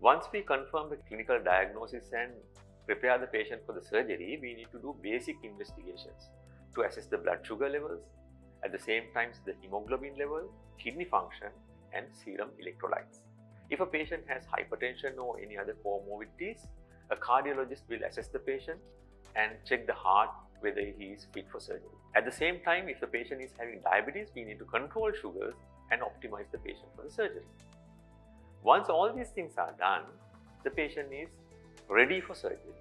Once we confirm the clinical diagnosis and prepare the patient for the surgery, we need to do basic investigations to assess the blood sugar levels, at the same time the hemoglobin level, kidney function and serum electrolytes. If a patient has hypertension or any other comorbidities, a cardiologist will assess the patient and check the heart whether he is fit for surgery. At the same time, if the patient is having diabetes, we need to control sugars and optimize the patient for the surgery. Once all these things are done, the patient is ready for surgery.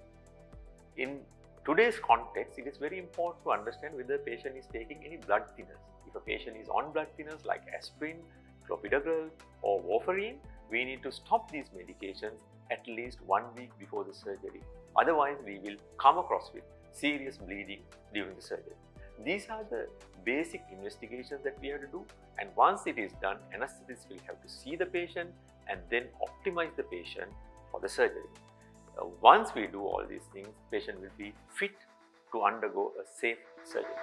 In today's context, it is very important to understand whether the patient is taking any blood thinners. If a patient is on blood thinners like aspirin, clopidogrel or warfarin, we need to stop these medications at least one week before the surgery. Otherwise, we will come across with serious bleeding during the surgery. These are the basic investigations that we have to do and once it is done, anesthetist will have to see the patient and then optimize the patient for the surgery. Uh, once we do all these things, patient will be fit to undergo a safe surgery.